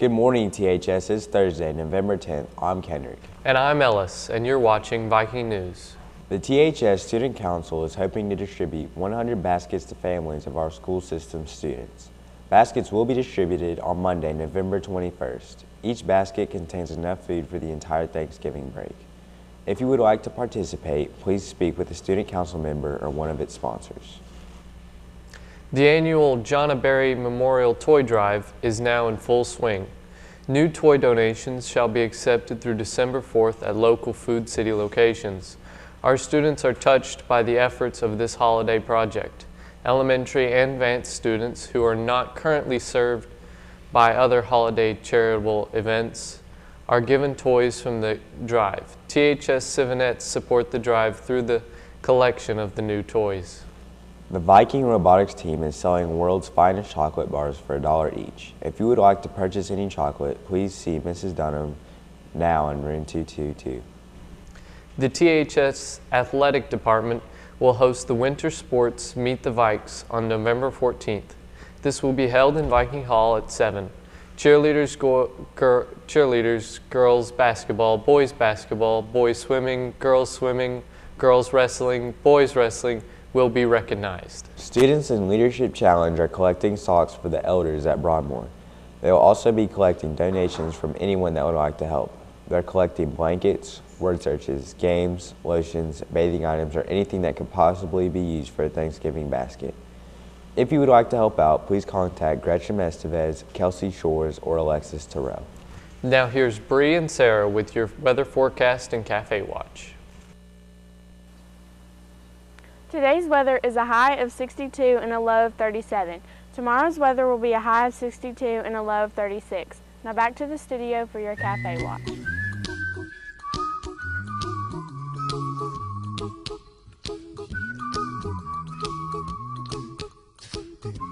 Good morning, THS. It's Thursday, November 10th. I'm Kendrick. And I'm Ellis, and you're watching Viking News. The THS Student Council is hoping to distribute 100 baskets to families of our school system students. Baskets will be distributed on Monday, November 21st. Each basket contains enough food for the entire Thanksgiving break. If you would like to participate, please speak with a student council member or one of its sponsors. The annual Jonna Berry Memorial Toy Drive is now in full swing. New toy donations shall be accepted through December 4th at local Food City locations. Our students are touched by the efforts of this holiday project. Elementary and advanced students who are not currently served by other holiday charitable events are given toys from the drive. THS Civinettes support the drive through the collection of the new toys. The Viking Robotics team is selling world's finest chocolate bars for a dollar each. If you would like to purchase any chocolate, please see Mrs. Dunham now in room 222. The THS Athletic Department will host the Winter Sports Meet the Vikes on November 14th. This will be held in Viking Hall at 7. Cheerleaders, go, gir, cheerleaders, girls basketball, boys basketball, boys swimming, girls swimming, girls wrestling, boys wrestling, will be recognized. Students in Leadership Challenge are collecting socks for the elders at Broadmoor. They will also be collecting donations from anyone that would like to help. They're collecting blankets, word searches, games, lotions, bathing items, or anything that could possibly be used for a Thanksgiving basket. If you would like to help out, please contact Gretchen Estevez, Kelsey Shores, or Alexis Terrell. Now here's Bree and Sarah with your weather forecast and cafe watch. Today's weather is a high of 62 and a low of 37. Tomorrow's weather will be a high of 62 and a low of 36. Now back to the studio for your cafe watch. Here's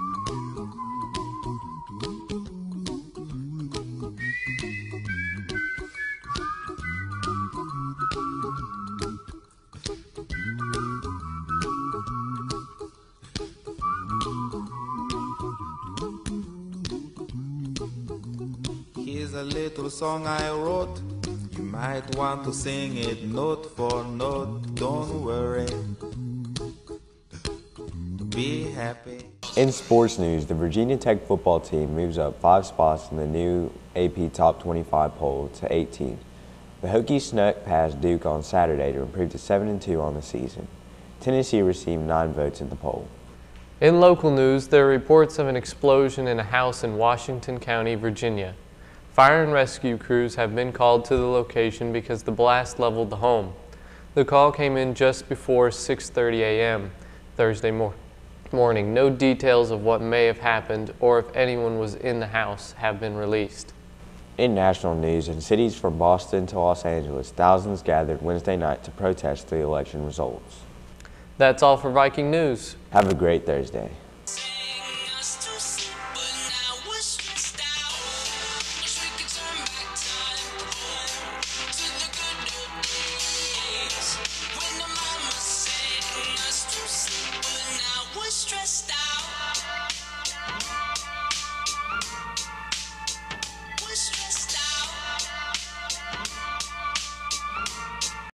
a little song I wrote. You might want to sing it note for note. Don't worry. Be happy. In sports news, the Virginia Tech football team moves up five spots in the new AP Top 25 poll to 18. The Hokies snuck past Duke on Saturday to improve to 7-2 on the season. Tennessee received nine votes in the poll. In local news, there are reports of an explosion in a house in Washington County, Virginia. Fire and rescue crews have been called to the location because the blast leveled the home. The call came in just before 6:30 a.m. Thursday mor morning. No details of what may have happened or if anyone was in the house have been released. In national news, in cities from Boston to Los Angeles, thousands gathered Wednesday night to protest the election results. That's all for Viking News. Have a great Thursday.